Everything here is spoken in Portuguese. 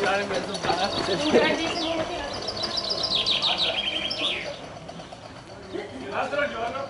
Caralho, mas não. Um grandíssimo retirante. L'altro giorno